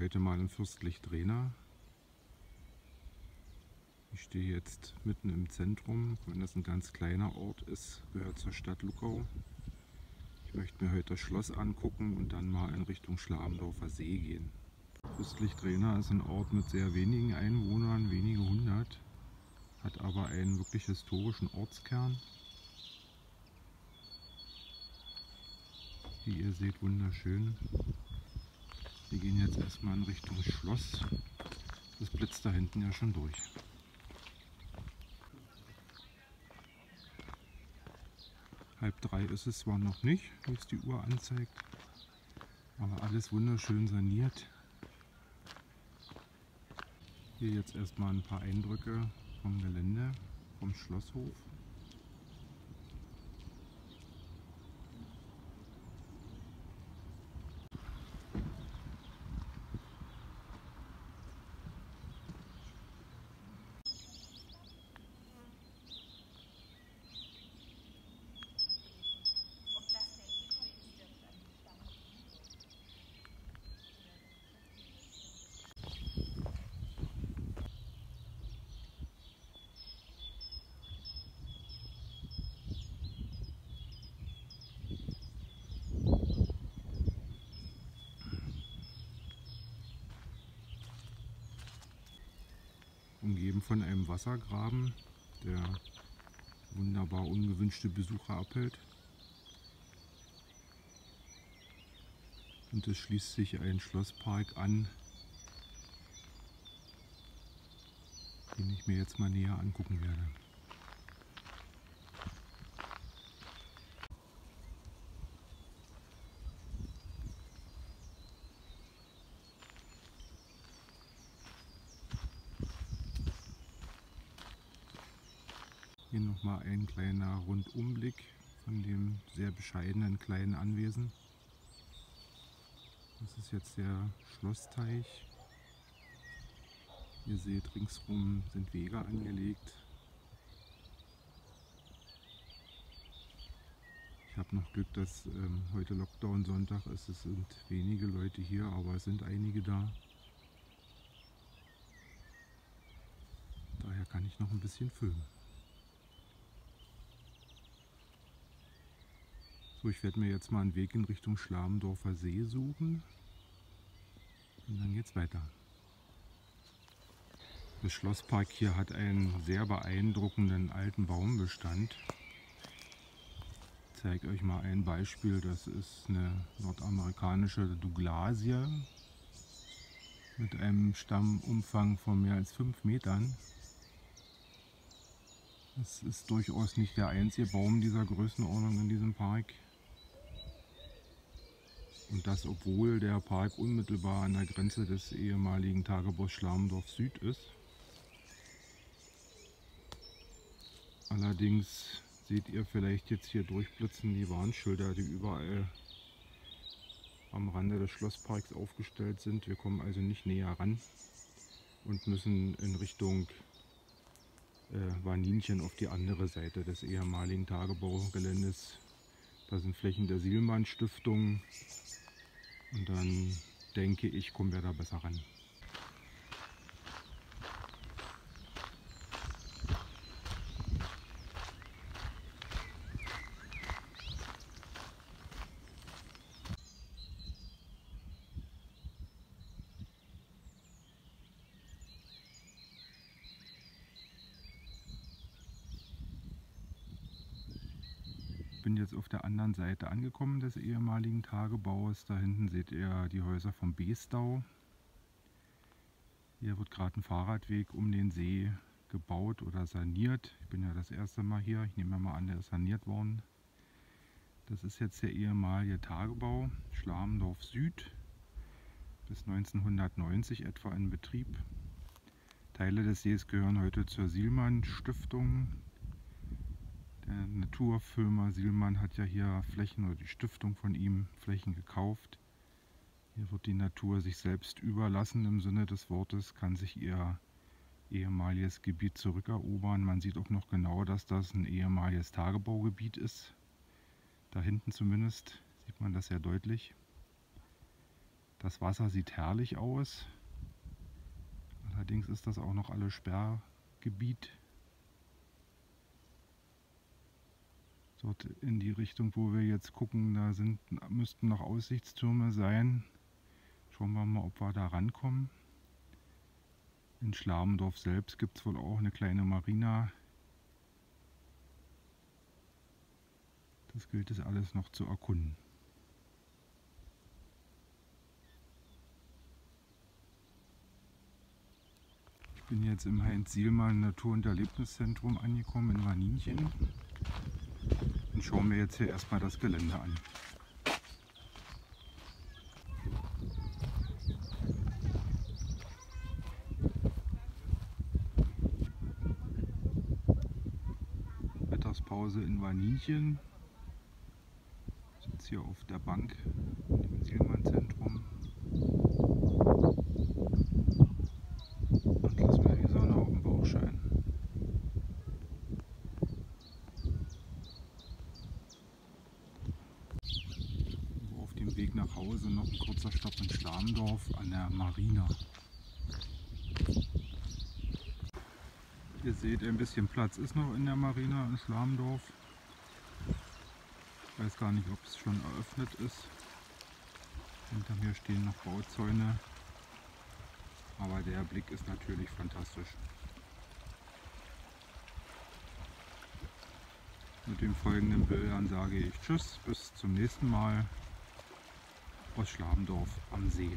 Heute mal in Fürstlich-Drehna. Ich stehe jetzt mitten im Zentrum, wenn das ein ganz kleiner Ort ist, gehört zur Stadt Luckau. Ich möchte mir heute das Schloss angucken und dann mal in Richtung Schlamendorfer See gehen. Fürstlich-Drehna ist ein Ort mit sehr wenigen Einwohnern, wenige hundert, hat aber einen wirklich historischen Ortskern. Wie ihr seht, wunderschön. Wir gehen jetzt erstmal in Richtung Schloss. Das blitzt da hinten ja schon durch. Halb drei ist es zwar noch nicht, wie es die Uhr anzeigt, aber alles wunderschön saniert. Hier jetzt erstmal ein paar Eindrücke vom Gelände, vom Schlosshof. Umgeben von einem Wassergraben, der wunderbar ungewünschte Besucher abhält. Und es schließt sich ein Schlosspark an, den ich mir jetzt mal näher angucken werde. Hier nochmal ein kleiner Rundumblick von dem sehr bescheidenen kleinen Anwesen. Das ist jetzt der Schlossteich. Ihr seht, ringsrum sind Wege angelegt. Ich habe noch Glück, dass ähm, heute Lockdown-Sonntag ist. Es sind wenige Leute hier, aber es sind einige da. Daher kann ich noch ein bisschen filmen. So, ich werde mir jetzt mal einen Weg in Richtung Schlamendorfer See suchen. Und dann geht's weiter. Das Schlosspark hier hat einen sehr beeindruckenden alten Baumbestand. Ich zeige euch mal ein Beispiel. Das ist eine nordamerikanische Douglasie mit einem Stammumfang von mehr als 5 Metern. Es ist durchaus nicht der einzige Baum dieser Größenordnung in diesem Park. Und das, obwohl der Park unmittelbar an der Grenze des ehemaligen Tagebaus Schlamendorf Süd ist. Allerdings seht ihr vielleicht jetzt hier durchblitzen die Warnschilder, die überall am Rande des Schlossparks aufgestellt sind. Wir kommen also nicht näher ran und müssen in Richtung äh, Waninchen auf die andere Seite des ehemaligen Tagebaugeländes. Da sind Flächen der Sielmann Stiftung und dann denke ich, kommen wir da besser ran. Bin jetzt auf der anderen Seite angekommen des ehemaligen Tagebaus. Da hinten seht ihr die Häuser vom Beestau. Hier wird gerade ein Fahrradweg um den See gebaut oder saniert. Ich bin ja das erste Mal hier. Ich nehme mal an, der ist saniert worden. Das ist jetzt der ehemalige Tagebau Schlamendorf Süd. Bis 1990 etwa in Betrieb. Teile des Sees gehören heute zur Sielmann Stiftung. Der Naturfirma Sielmann hat ja hier Flächen oder die Stiftung von ihm Flächen gekauft. Hier wird die Natur sich selbst überlassen im Sinne des Wortes, kann sich ihr ehemaliges Gebiet zurückerobern. Man sieht auch noch genau, dass das ein ehemaliges Tagebaugebiet ist. Da hinten zumindest sieht man das sehr deutlich. Das Wasser sieht herrlich aus. Allerdings ist das auch noch alles Sperrgebiet. Dort in die Richtung, wo wir jetzt gucken, da sind, müssten noch Aussichtstürme sein. Schauen wir mal, ob wir da rankommen. In Schlamendorf selbst gibt es wohl auch eine kleine Marina. Das gilt es alles noch zu erkunden. Ich bin jetzt im Heinz-Sielmann Natur- und Erlebniszentrum angekommen in Waninchen und schaue mir jetzt hier erstmal das Gelände an. Mittagspause in Waninchen. Ich sitze hier auf der Bank im Sielmann-Zentrum und lasse mir die Sonne auf den Bauch scheinen. Auf dem Weg nach Hause Stopp in Schlamendorf an der Marina. Ihr seht, ein bisschen Platz ist noch in der Marina in Schlamendorf. Ich weiß gar nicht, ob es schon eröffnet ist. Hinter mir stehen noch Bauzäune. Aber der Blick ist natürlich fantastisch. Mit den folgenden Bildern sage ich Tschüss, bis zum nächsten Mal aus Schlabendorf am See.